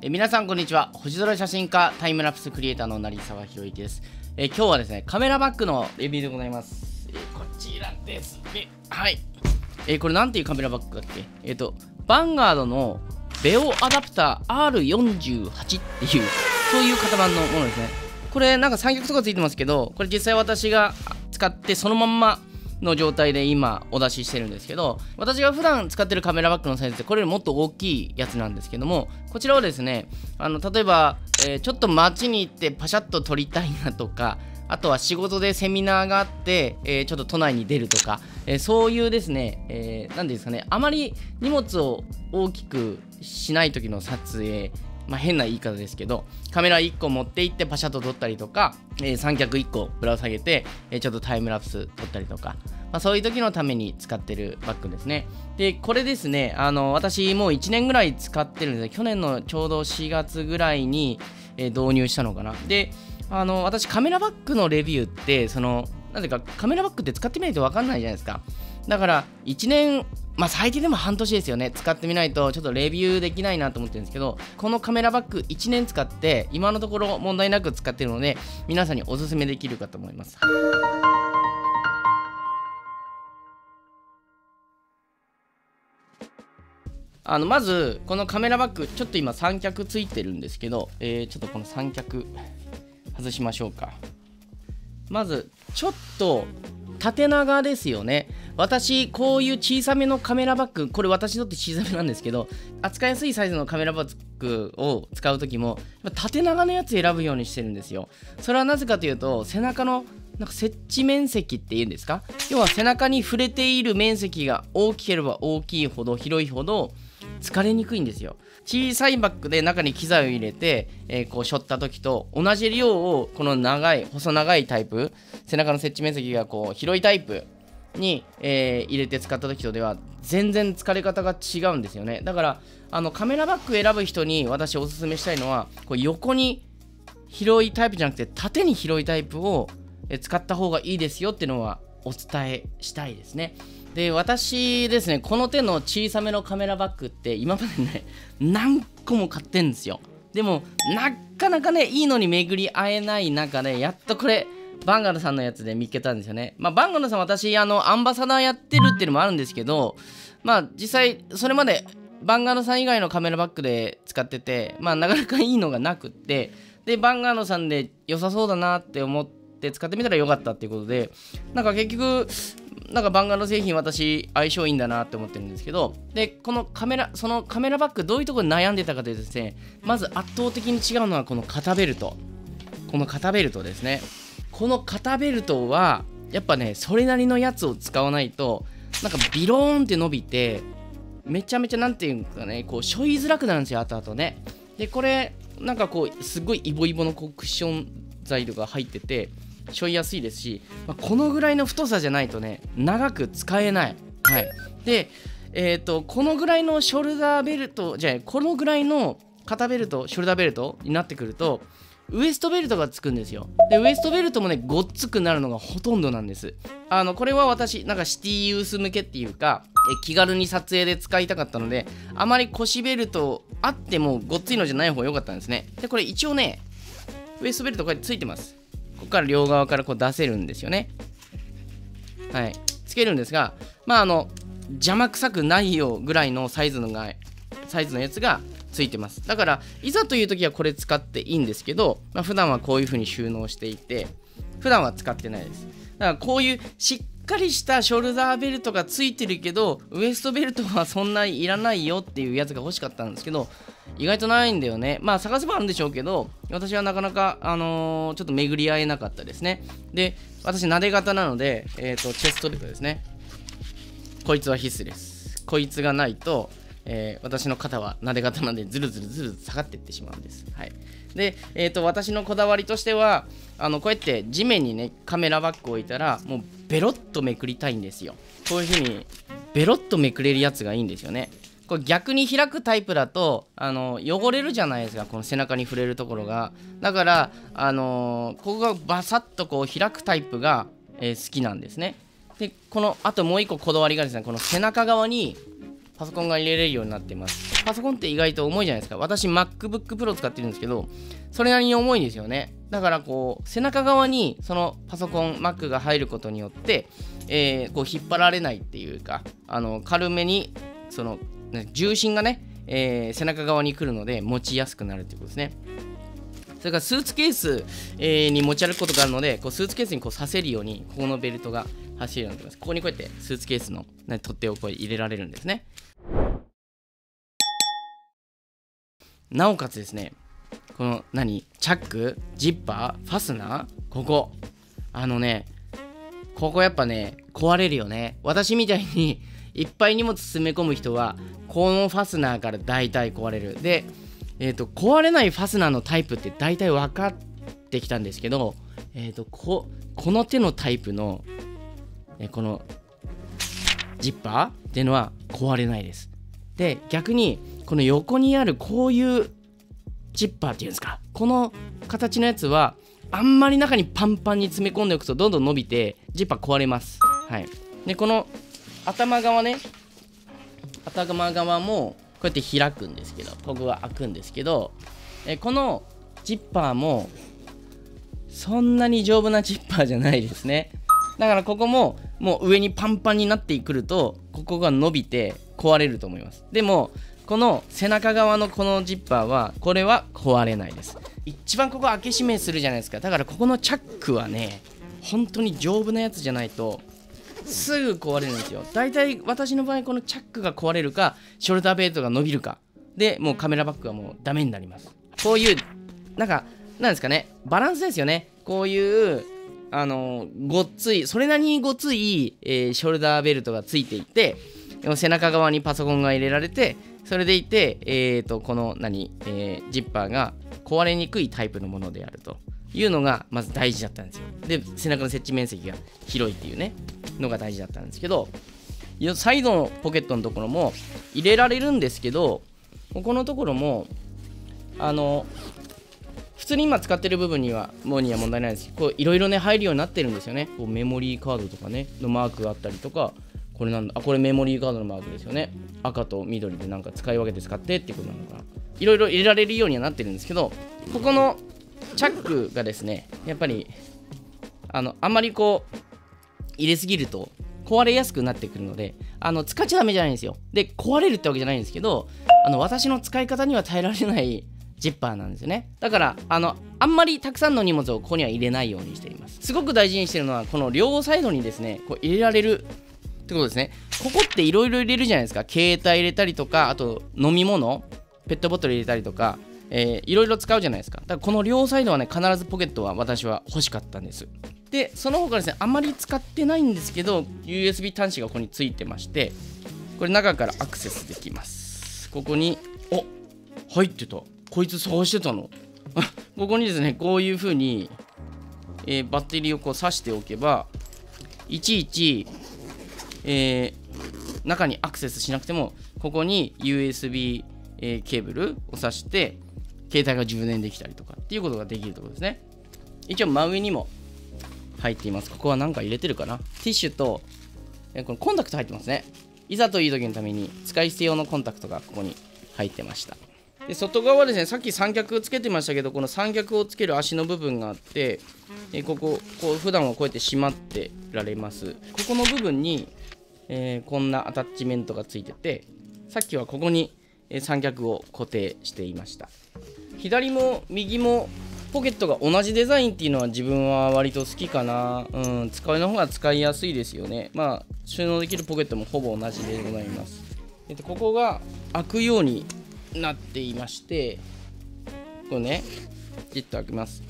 え皆さんこんにちは。星空写真家タイムラプスクリエイターの成沢宏之です。え今日はですねカメラバッグのレビューでございます。えこちらです。ねはい。えこれなんていうカメラバッグだっけ？えっ、とバンガードのベオアダプター R48 っていうそういう型番のものですね。これなんか三脚とかついてますけどこれ実際私が使ってそのまんまの状態で今お出ししてるんですけど私が普段使ってるカメラバッグのサイズってこれよりもっと大きいやつなんですけどもこちらをですねあの例えば、えー、ちょっと街に行ってパシャッと撮りたいなとかあとは仕事でセミナーがあって、えー、ちょっと都内に出るとか、えー、そういうですね、えー、何ですかね、あまり荷物を大きくしない時の撮影まあ、変な言い方ですけどカメラ1個持って行ってパシャッと撮ったりとか、えー、三脚1個ぶら下げて、えー、ちょっとタイムラプス撮ったりとか、まあ、そういう時のために使ってるバッグですね。でこれですねあの私もう1年ぐらい使ってるんで去年のちょうど4月ぐらいに、え、導入したのかな。であの私カメラバッグのレビューってそのなぜかカメラバッグって使ってみないと分かんないじゃないですか。だから1年まあ最低でも半年ですよね。使ってみないとちょっとレビューできないなと思ってるんですけどこのカメラバッグ1年使って今のところ問題なく使ってるので皆さんにおすすめできるかと思います。あのまずこのカメラバッグちょっと今三脚ついてるんですけど、えー、ちょっとこの三脚外しましょうか。まずちょっと縦長ですよね。私こういう小さめのカメラバッグこれ私にとって小さめなんですけど扱いやすいサイズのカメラバッグを使う時も縦長のやつ選ぶようにしてるんですよ。それはなぜかというと背中のなんか設置面積っていうんですか？要は背中に触れている面積が大きければ大きいほど広いほど疲れにくいんですよ。小さいバッグで中に機材を入れて、えー、こう背負った時と同じ量をこの長い細長いタイプ背中の設置面積がこう広いタイプに、えー、入れて使った時とでは全然疲れ方が違うんですよね。だからあのカメラバッグ選ぶ人に私おすすめしたいのはこう横に広いタイプじゃなくて縦に広いタイプを使った方がいいですよっていうのはお伝えしたいですね。で私ですねこの手の小さめのカメラバッグって今までね 何個も買ってんですよ。でもなかなかねいいのに巡り合えない中でやっとこれバンガルさんのやつで見つけたんですよね。まあバンガルさん私あのアンバサダーやってるっていうのもあるんですけどまあ実際それまでバンガーノさん以外のカメラバッグで使っててまあなかなかいいのがなくってでバンガーノさんで良さそうだなって思って使ってみたらよかったっていうことでなんか結局なんかバンガの製品私相性いいんだなって思ってるんですけどでこのカメラそのカメラバッグどういうところに悩んでたかというとですねまず圧倒的に違うのはこの肩ベルト。この肩ベルトですね。この肩ベルトはやっぱねそれなりのやつを使わないとなんかビローンって伸びてめちゃめちゃなんていうんかねこうしょいづらくなるんですよ後々ね。でこれなんかこうすごいイボイボのこうクッション材とか入っててしょいやすいですし、まあ、このぐらいの太さじゃないとね長く使えない。はい。でえっ、ー、とこのぐらいのショルダーベルトじゃあこのぐらいの肩ベルトショルダーベルトになってくるとウエストベルトがつくんですよ。でウエストベルトもねごっつくなるのがほとんどなんです。あのこれは私なんかシティユース向けっていうかえ気軽に撮影で使いたかったのであまり腰ベルトあってもごっついのじゃない方が良かったんですね。でこれ一応ねウエストベルトこうやってついてます。ここから両側からこう出せるんですよね。はい。つけるんですがまああの邪魔くさくないよぐらいのサイズのがサイズのやつがついてます。だからいざという時はこれ使っていいんですけど、まあ、普段はこういう風に収納していて普段は使ってないです。だからこういうしっかりしたショルダーベルトがついてるけどウエストベルトはそんないらないよっていうやつが欲しかったんですけど意外とないんだよね。まあ探せばあるんでしょうけど私はなかなかあのー、ちょっと巡り合えなかったですね。で私なで型なので、えー、とチェストベルトですね。こいつは必須です。こいつがないとえー、私の肩は撫で方なんでずるずるずる下がっていってしまうんです。はい、で、えーと、私のこだわりとしてはあのこうやって地面にねカメラバッグを置いたらもうベロッとめくりたいんですよ。こういう風にベロッとめくれるやつがいいんですよね。これ逆に開くタイプだとあの汚れるじゃないですかこの背中に触れるところがだからあのー、ここがバサッとこう開くタイプが、えー、好きなんですねでこのあともう一個こだわりがですねこの背中側にパソコンが入れれるようになってます。パソコンって意外と重いじゃないですか。私 MacBook Pro 使ってるんですけどそれなりに重いんですよね。だからこう背中側にそのパソコン Mac が入ることによって、えー、こう引っ張られないっていうかあの軽めにその重心がね、えー、背中側に来るので持ちやすくなるっていうことですね。それからスーツケース、えー、に持ち歩くことがあるのでこうスーツケースにこうさせるようにここのベルトが走るようになってます。ここにこうやってスーツケースの、ね、取っ手をこう入れられるんですね。なおかつですねこの何？チャック？ジッパー？ファスナー？ここ。あのねここやっぱね壊れるよね。私みたいに いっぱい荷物詰め込む人はこのファスナーから大体壊れる。でえっ、ー、と壊れないファスナーのタイプって大体分かってきたんですけどえっ、ー、とここの手のタイプの、えこのジッパーっていうのは壊れないです。で逆にこの横にあるこういうジッパーっていうんですか。この形のやつはあんまり中にパンパンに詰め込んでおくとどんどん伸びてジッパー壊れます。はい。でこの頭側ね。頭側もこうやって開くんですけどここが開くんですけどえこのジッパーもそんなに丈夫なジッパーじゃないですね。だからここももう上にパンパンになってくるとここが伸びて壊れると思います。でもこの背中側のこのジッパーはこれは壊れないです。一番ここ開け閉めするじゃないですか。だからここのチャックはね本当に丈夫なやつじゃないとすぐ壊れるんですよ。大体私の場合このチャックが壊れるかショルダーベルトが伸びるか。でもうカメラバッグはもうダメになります。こういうなんかなんですかね。バランスですよね。こういうあのごっついそれなりにごつい、えー、ショルダーベルトがついていて背中側にパソコンが入れられてそれでいて、えーと、この何、えー、ジッパーが壊れにくいタイプのものであるというのがまず大事だったんですよ。で、背中の設置面積が広いっていうね、のが大事だったんですけど、サイドのポケットのところも入れられるんですけど、ここのところも、あの、普通に今使ってる部分にはもうには問題ないですけど、いろいろね、入るようになってるんですよね。こうメモリーカードとかね、のマークがあったりとか、これなんだあこれメモリーカードのマークですよね。赤と緑でなんか使い分けて使ってってことなのかな。いろいろ入れられるようにはなってるんですけどここのチャックがですねやっぱりあのあんまりこう入れすぎると壊れやすくなってくるのであの使っちゃダメじゃないんですよ。で壊れるってわけじゃないんですけどあの私の使い方には耐えられない ジッパーなんですよね。だからあのあんまりたくさんの荷物をここには入れないようにしています。すごく大事にしてるのはこの両サイドにですねこう入れられるってことですね。ここっていろいろ入れるじゃないですか。携帯入れたりとか、あと飲み物、ペットボトル入れたりとか、いろいろ使うじゃないですか。だからこの両サイドはね、必ずポケットは私は欲しかったんです。で、その他ですね、あまり使ってないんですけど、USB 端子がここについてまして、これ中からアクセスできます。ここに、お入ってた。こいつ探してたの。ここにですね、こういう風に、えー、バッテリーをこう挿しておけば、いちいちえー、中にアクセスしなくてもここに USB、え、ケーブルを挿して携帯が充電できたりとかっていうことができるところですね。一応真上にも入っています。ここは何か入れてるかな？ティッシュと、え、このコンタクト入ってますね。いざという時のために使い捨て用のコンタクトがここに入ってました。で外側はですねさっき三脚つけてましたけどこの三脚をつける足の部分があってえこここう普段はこうやって閉まってられます。ここの部分にえー、こんなアタッチメントがついててさっきはここに三脚を固定していました。左も右もポケットが同じデザインっていうのは自分は割と好きかな。うん使いの方が使いやすいですよね。まあ収納できるポケットもほぼ同じでございます。えっとここが開くようになっていましてこれねじっと開きます。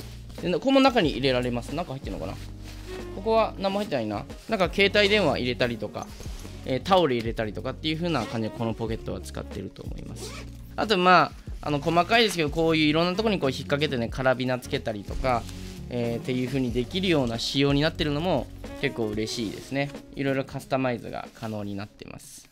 でここも中に入れられます。中入ってるのかな？ここは何も入ってないな。なんか携帯電話入れたりとかえー、タオル入れたりとかっていう風な感じでこのポケットは使ってると思います。あとまああの細かいですけどこういういろんなとこにこう引っ掛けてねカラビナつけたりとか、えー、っていう風にできるような仕様になってるのも結構嬉しいですね。いろいろカスタマイズが可能になってます。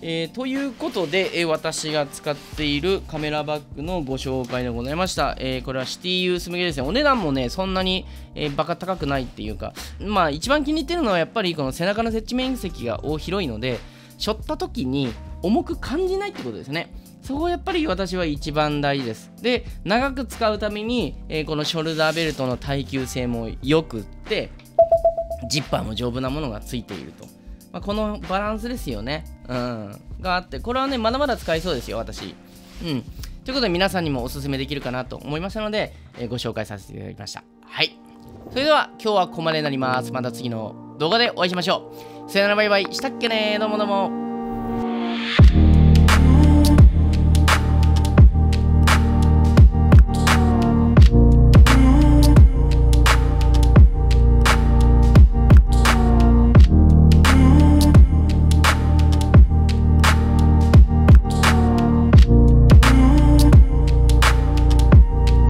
えー、ということで、えー、私が使っているカメラバッグのご紹介でございました。えー、これはシティユース向けですね。お値段もね、そんなに、えー、バカ高くないっていうか、まあ一番気に入ってるのはやっぱりこの背中の接地面積が広いので、背負った時に重く感じないってことですね。そこやっぱり私は一番大事です。で、長く使うために、え、このショルダーベルトの耐久性も良くって、ジッパーも丈夫なものがついていると。まあ、このバランスですよね。うん。があって、これはね、まだまだ使いそうですよ、私。うん。ということで、皆さんにもおすすめできるかなと思いましたので、えー、ご紹介させていただきました。はい。それでは、今日はここまでになります。また次の動画でお会いしましょう。さよならバイバイ。したっけねどうもどうも。